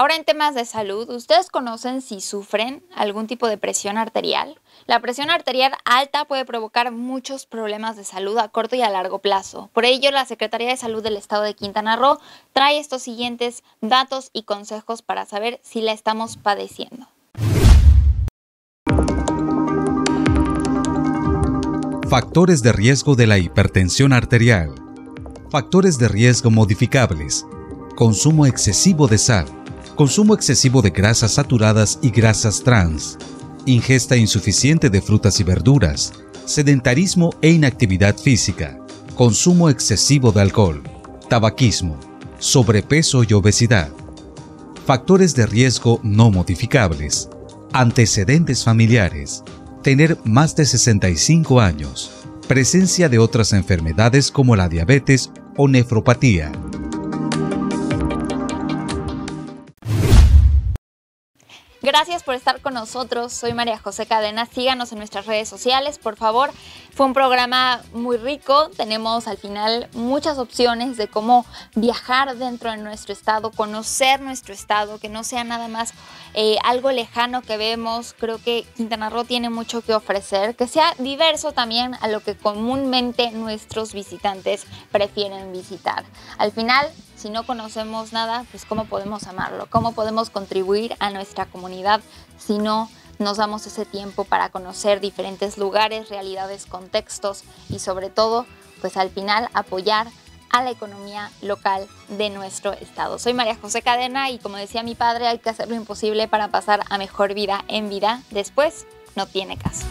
Ahora en temas de salud, ¿ustedes conocen si sufren algún tipo de presión arterial? La presión arterial alta puede provocar muchos problemas de salud a corto y a largo plazo. Por ello, la Secretaría de Salud del Estado de Quintana Roo trae estos siguientes datos y consejos para saber si la estamos padeciendo. Factores de riesgo de la hipertensión arterial. Factores de riesgo modificables. Consumo excesivo de sal consumo excesivo de grasas saturadas y grasas trans, ingesta insuficiente de frutas y verduras, sedentarismo e inactividad física, consumo excesivo de alcohol, tabaquismo, sobrepeso y obesidad. Factores de riesgo no modificables, antecedentes familiares, tener más de 65 años, presencia de otras enfermedades como la diabetes o nefropatía. Gracias por estar con nosotros. Soy María José Cadena. Síganos en nuestras redes sociales, por favor. Fue un programa muy rico. Tenemos al final muchas opciones de cómo viajar dentro de nuestro estado, conocer nuestro estado, que no sea nada más eh, algo lejano que vemos. Creo que Quintana Roo tiene mucho que ofrecer, que sea diverso también a lo que comúnmente nuestros visitantes prefieren visitar. Al final, si no conocemos nada, pues cómo podemos amarlo, cómo podemos contribuir a nuestra comunidad si no nos damos ese tiempo para conocer diferentes lugares, realidades, contextos y sobre todo, pues al final apoyar a la economía local de nuestro estado. Soy María José Cadena y como decía mi padre, hay que hacer lo imposible para pasar a mejor vida en vida. Después, no tiene caso.